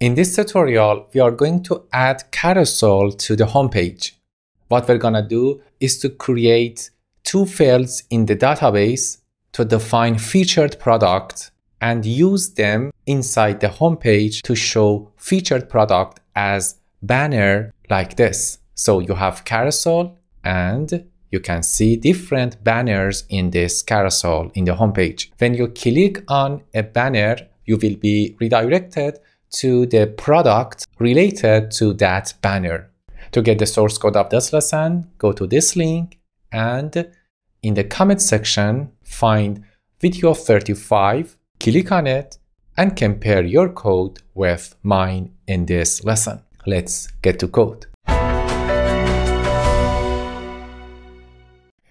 In this tutorial, we are going to add carousel to the homepage. What we're gonna do is to create two fields in the database to define featured product and use them inside the homepage to show featured product as banner like this. So you have carousel and you can see different banners in this carousel in the homepage. When you click on a banner, you will be redirected to the product related to that banner. To get the source code of this lesson, go to this link and in the comment section, find video 35, click on it and compare your code with mine in this lesson. Let's get to code.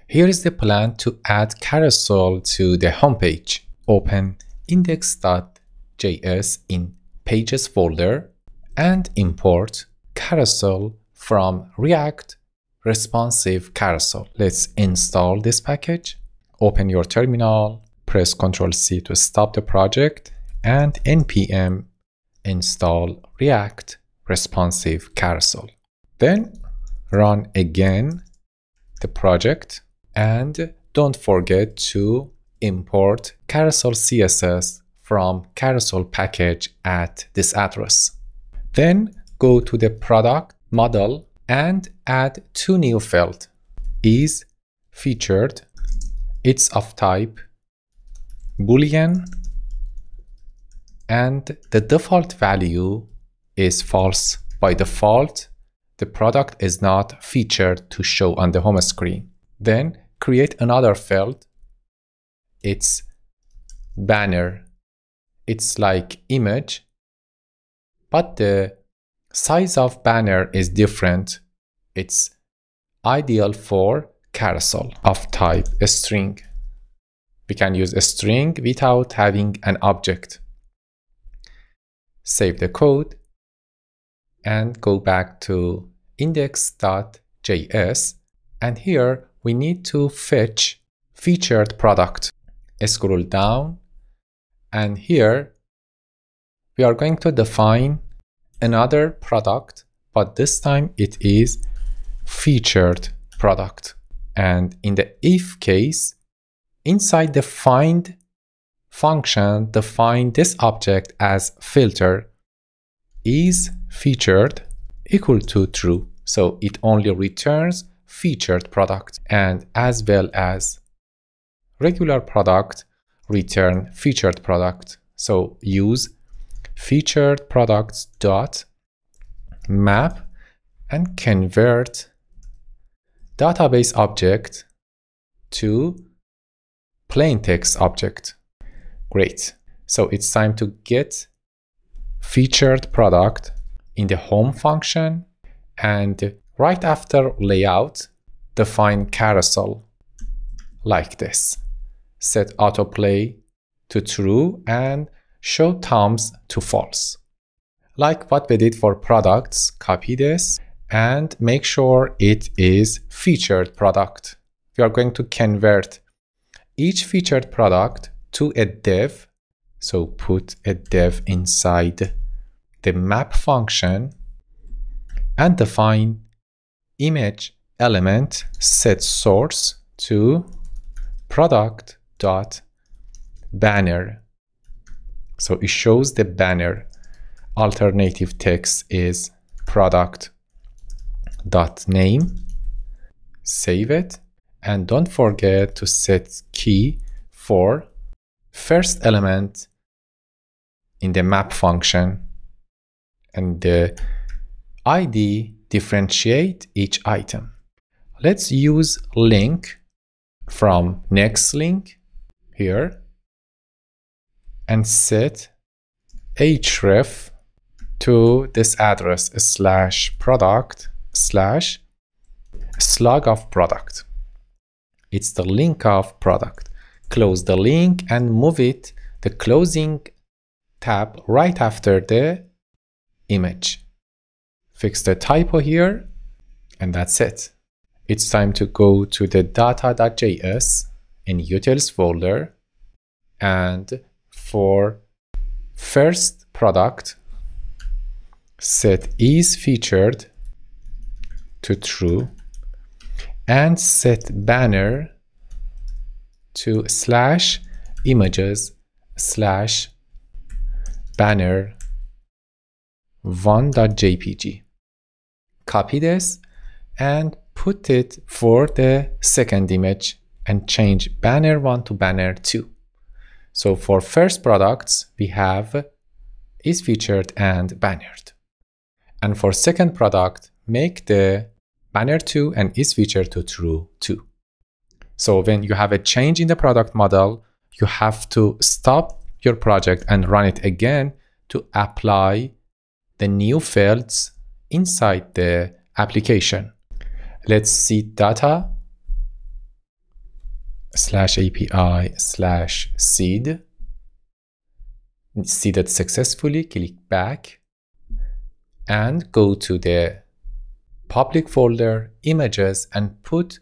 Here is the plan to add carousel to the homepage. Open index.js in pages folder and import carousel from React responsive carousel. Let's install this package. Open your terminal, press Ctrl C to stop the project and npm install React responsive carousel. Then run again the project and don't forget to import carousel CSS from carousel package at this address. Then go to the product model and add two new field is featured it's of type boolean and the default value is false by default the product is not featured to show on the home screen then create another field. It's banner. It's like image, but the size of banner is different. It's ideal for carousel of type string. We can use a string without having an object. Save the code and go back to index.js and here we need to fetch featured product. Scroll down and here we are going to define another product, but this time it is featured product. And in the if case, inside the find function, define this object as filter is featured equal to true. So it only returns featured product and as well as regular product return featured product. So use featured products dot map and convert database object to plain text object. Great. So it's time to get featured product in the home function and Right after layout, define carousel like this. Set autoplay to true and show thumbs to false. Like what we did for products, copy this and make sure it is featured product. We are going to convert each featured product to a div. So put a div inside the map function and define image element set source to product dot banner. So it shows the banner. Alternative text is product dot name. Save it. And don't forget to set key for first element in the map function. And the id differentiate each item. Let's use link from next link here and set href to this address slash product slash slug of product. It's the link of product. Close the link and move it the closing tab right after the image fix the typo here, and that's it. It's time to go to the data.js in utils folder, and for first product, set is featured to true and set banner to slash images slash banner one.jpg. Copy this and put it for the second image and change banner 1 to banner 2. So for first products, we have is featured and bannered. And for second product, make the banner 2 and is featured to true 2. So when you have a change in the product model, you have to stop your project and run it again to apply the new fields inside the application. Let's see data slash API slash seed. Seeded successfully, click back and go to the public folder images and put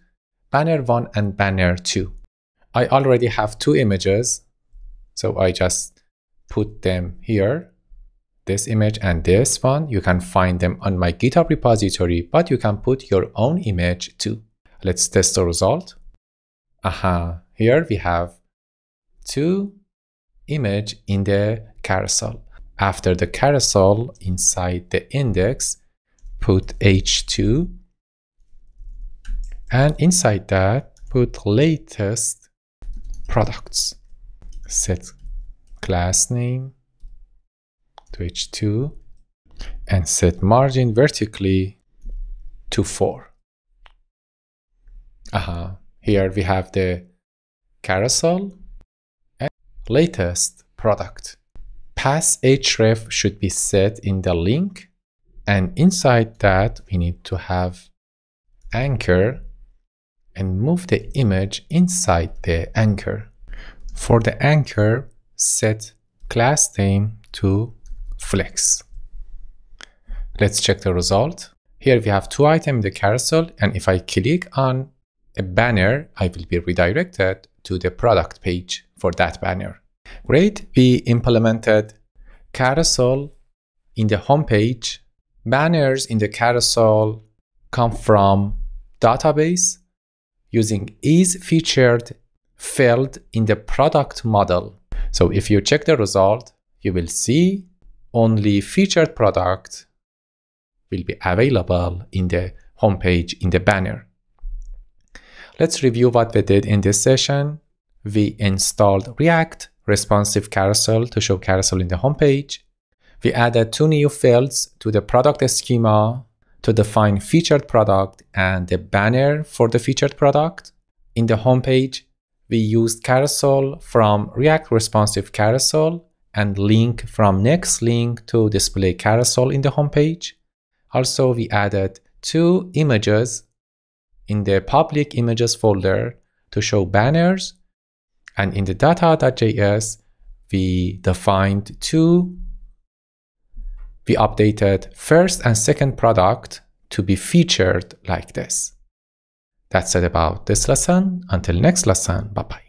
banner 1 and banner 2. I already have two images, so I just put them here, this image and this one. You can find them on my GitHub repository, but you can put your own image too. Let's test the result. Aha, here we have two image in the carousel. After the carousel inside the index, put h2 and inside that put latest products. Set class name to h2 and set margin vertically to 4. Aha, here we have the carousel and latest product. Pass href should be set in the link and inside that we need to have anchor and move the image inside the anchor. For the anchor, set class name to flex. Let's check the result. Here we have two items in the carousel and if I click on a banner, I will be redirected to the product page for that banner. Great, we implemented carousel in the home page. Banners in the carousel come from database using is featured field in the product model. So if you check the result, you will see only featured product will be available in the homepage in the banner. Let's review what we did in this session. We installed React responsive carousel to show carousel in the homepage. We added two new fields to the product schema to define featured product and the banner for the featured product. In the homepage, we used carousel from React responsive carousel and link from next link to display carousel in the homepage. Also, we added two images in the public images folder to show banners. And in the data.js, we defined two, we updated first and second product to be featured like this. That's it about this lesson. Until next lesson, bye bye.